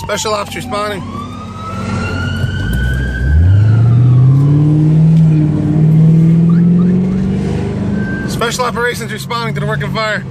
Special Ops responding. Special Operations responding to the working fire.